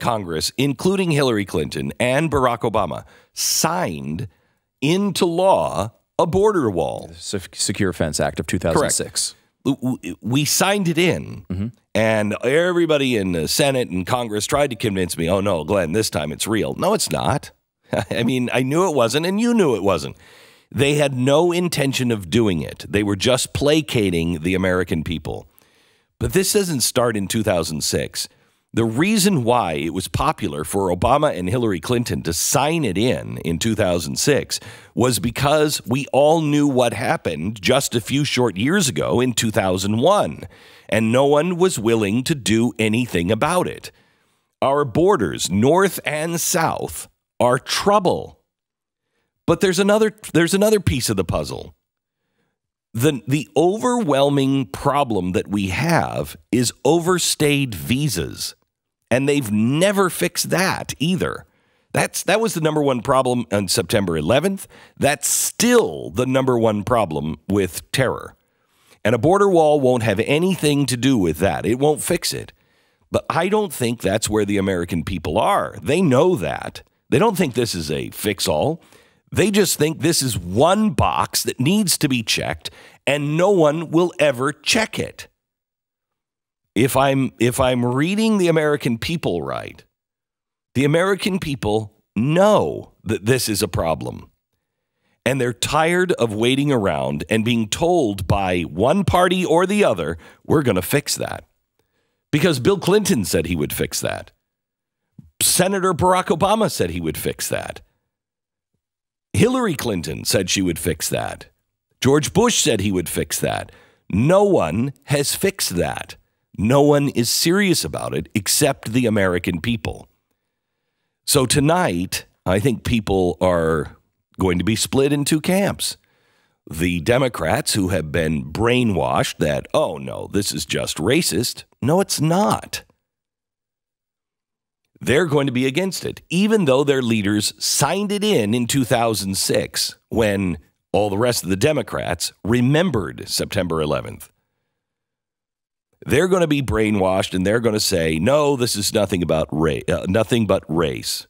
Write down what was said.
Congress, including Hillary Clinton and Barack Obama, signed into law a border wall. Secure Fence Act of 2006. Correct. We signed it in, mm-hmm. and everybody in the Senate and Congress tried to convince me, oh, no, Glenn, this time it's real. No, it's not. I mean, I knew it wasn't, and you knew it wasn't. They had no intention of doing it, they were just placating the American people. But this doesn't start in 2006. The reason why it was popular for Obama and Hillary Clinton to sign it in in 2006 was because we all knew what happened just a few short years ago in 2001, and no one was willing to do anything about it. Our borders, north and south, are trouble. But there's another there's another piece of the puzzle. The the overwhelming problem that we have is overstayed visas. And they've never fixed that either. That's that was the number one problem on September 11th. That's still the number one problem with terror. And a border wall won't have anything to do with that. It won't fix it. But I don't think that's where the American people are. They know that. They don't think this is a fix all. They just think this is one box that needs to be checked and no one will ever check it. If I'm if I'm reading the American people right, the American people know that this is a problem. And they're tired of waiting around and being told by one party or the other, we're going to fix that. Because Bill Clinton said he would fix that. Senator Barack Obama said he would fix that. Hillary Clinton said she would fix that. George Bush said he would fix that. No one has fixed that. No one is serious about it except the American people. So tonight, I think people are going to be split in two camps. The Democrats who have been brainwashed that, oh no, this is just racist. No, it's not they're going to be against it, even though their leaders signed it in in 2006 when all the rest of the Democrats remembered September 11th. They're going to be brainwashed and they're going to say, no, this is nothing about race, uh, nothing but race.